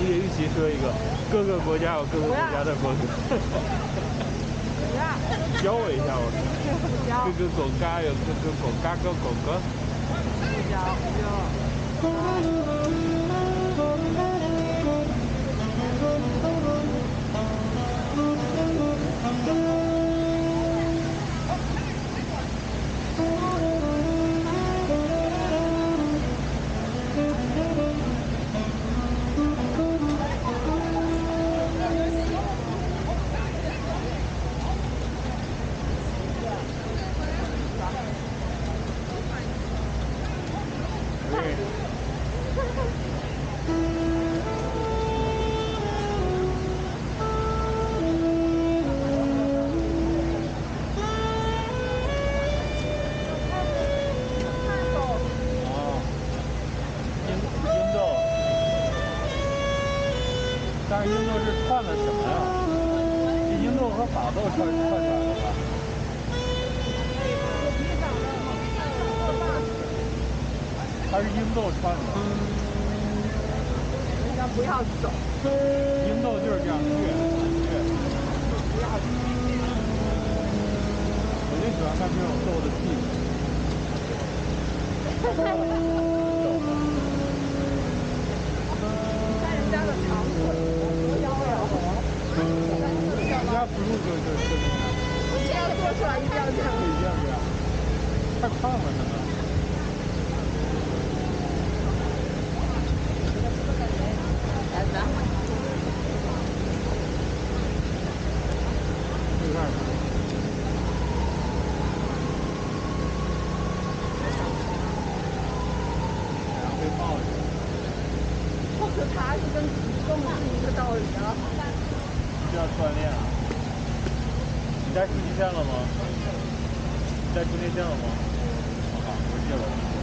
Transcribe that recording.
你给玉琪说一个，各个国家有，各个国家的国歌。教我一下，我跟狗干，跟狗干，教狗。是印度是串的。什么呀？这印度和法斗串串出来的。吧？它是印度串的。不要走。印度就是这样越越。我就喜欢看这种斗的。屁不录就就就我现在做出来一样这样，一样这样，太胖了真的。来吧。你看。两个抱着。或者他是跟体重是一个道理啊。需要锻炼啊。带数据线了吗？带充电线了吗？我靠我借了。